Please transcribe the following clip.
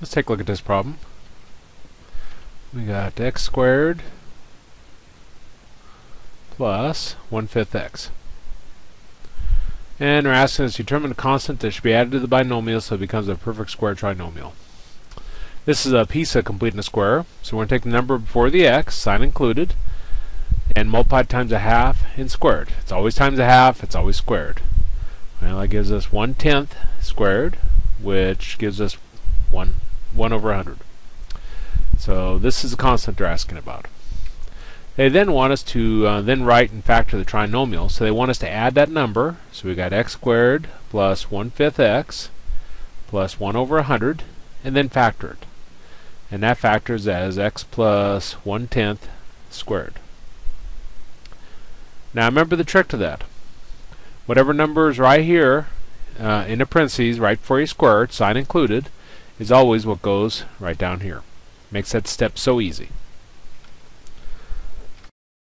Let's take a look at this problem. We got x squared plus 1 fifth x. And we're asking us to determine a constant that should be added to the binomial so it becomes a perfect square trinomial. This is a piece of completing a square, so we're going to take the number before the x, sign included, and multiply times a half and squared. It's always times a half, it's always squared. Well, that gives us 1 tenth squared, which gives us 1, 1 over 100. So this is the constant they're asking about. They then want us to uh, then write and factor the trinomial. So they want us to add that number. So we got x squared plus 1 fifth x plus 1 over 100 and then factor it. And that factors as x plus 1 tenth squared. Now remember the trick to that. Whatever number is right here uh, in the parentheses right before you square it, sign included, is always what goes right down here. Makes that step so easy.